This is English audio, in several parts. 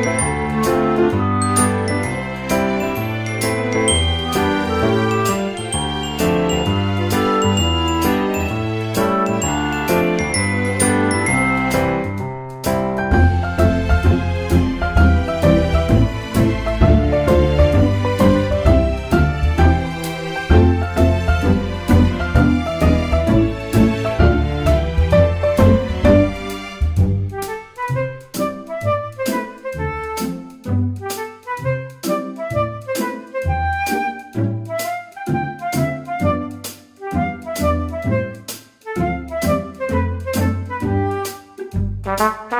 Bye. Bye.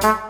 Bye.